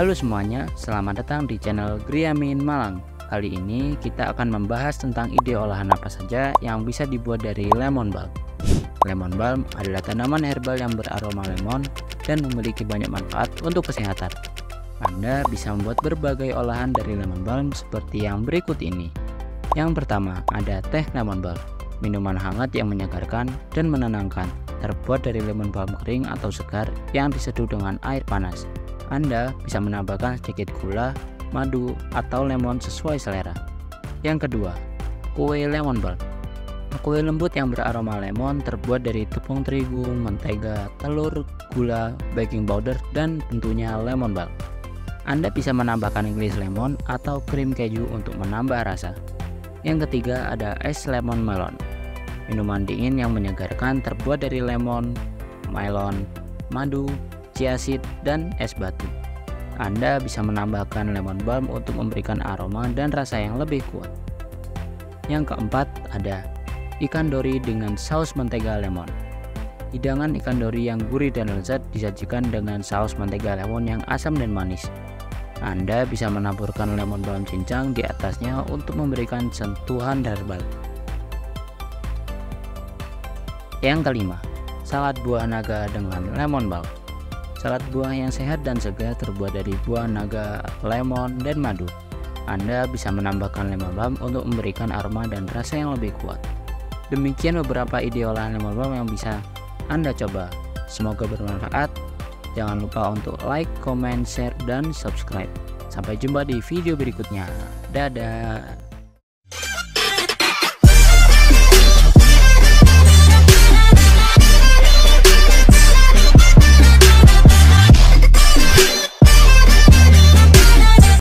Halo semuanya, selamat datang di channel Griamin Malang. Kali ini kita akan membahas tentang ide olahan apa saja yang bisa dibuat dari lemon balm. Lemon balm adalah tanaman herbal yang beraroma lemon dan memiliki banyak manfaat untuk kesehatan. Anda bisa membuat berbagai olahan dari lemon balm seperti yang berikut ini. Yang pertama, ada teh lemon balm, minuman hangat yang menyegarkan dan menenangkan, terbuat dari lemon balm kering atau segar yang diseduh dengan air panas. Anda bisa menambahkan sedikit gula, madu, atau lemon sesuai selera. Yang kedua, kue lemon balm. Kue lembut yang beraroma lemon terbuat dari tepung terigu, mentega, telur, gula, baking powder, dan tentunya lemon balm. Anda bisa menambahkan gelas lemon atau krim keju untuk menambah rasa. Yang ketiga ada es lemon melon. Minuman dingin yang menyegarkan terbuat dari lemon, melon, madu, chia seed, dan es batu. Anda bisa menambahkan lemon balm untuk memberikan aroma dan rasa yang lebih kuat. Yang keempat ada ikan dori dengan saus mentega lemon. Hidangan ikan dori yang gurih dan lezat disajikan dengan saus mentega lemon yang asam dan manis. Anda bisa menaburkan lemon balm cincang di atasnya untuk memberikan sentuhan herbal. Yang kelima, salad buah naga dengan lemon balm. Salad buah yang sehat dan segar terbuat dari buah naga, lemon, dan madu. Anda bisa menambahkan lemon balm untuk memberikan aroma dan rasa yang lebih kuat. Demikian beberapa ide olahan lemon balm yang bisa Anda coba. Semoga bermanfaat. Jangan lupa untuk like, comment, share, dan subscribe. Sampai jumpa di video berikutnya. Dadah.